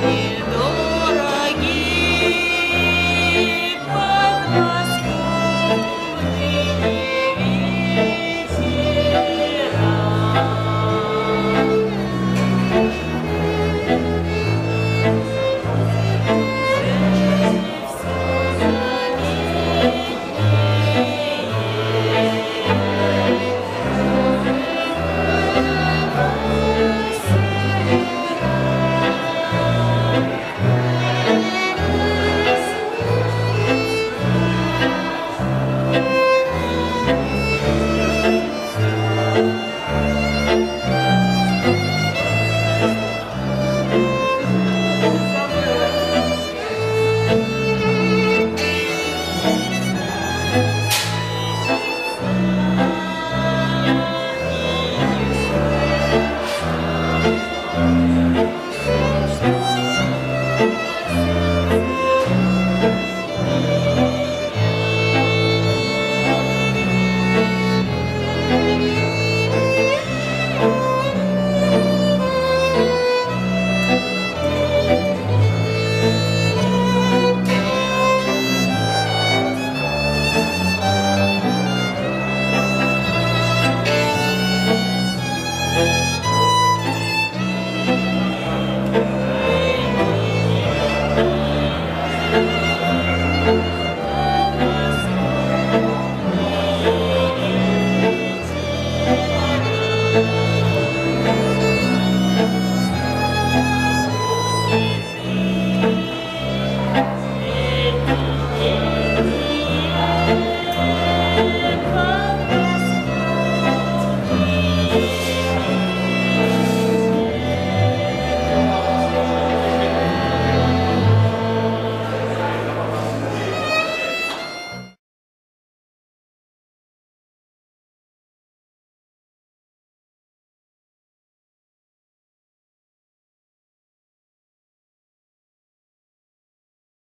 with.